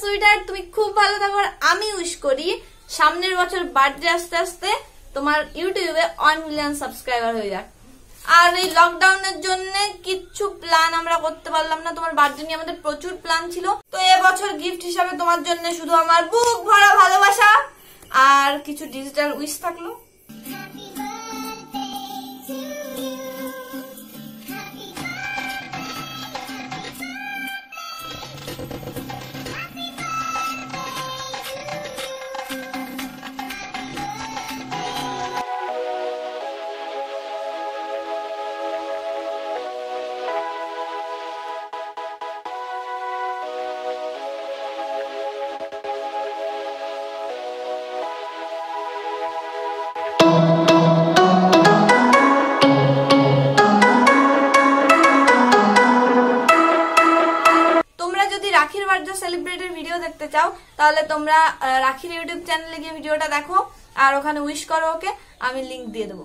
Sweater, তুমি খুব ভালো থাকো। আমি উইশ করি সামনের বছর বার্থডে আসতে আসতে তোমার ইউটিউবে ওয়ান মিলিয়ন সাবস্ক্রাইবার হয়ে যাক। আর এই লকডাউনের জন্য কিচ্ছু প্ল্যান আমরা করতে পারলাম না। তোমার বার্থডে নিয়ে আমাদের প্রচুর প্ল্যান ছিল। তো এবছর গিফট হিসাবে তোমার জন্য শুধু আমার বুক ভরা ভালোবাসা আর কিছু ডিজিটাল উইশ থাকল। রাখির বার্থডে সেলিব্রেটের ভিডিও দেখতে চাও, তাহলে তোমরা রাখির ইউটিউব চ্যানেলে গিয়ে ভিডিওটা দেখো, আর ওখানে উইশ করো ওকে, আমি লিঙ্ক দিয়ে দেবো।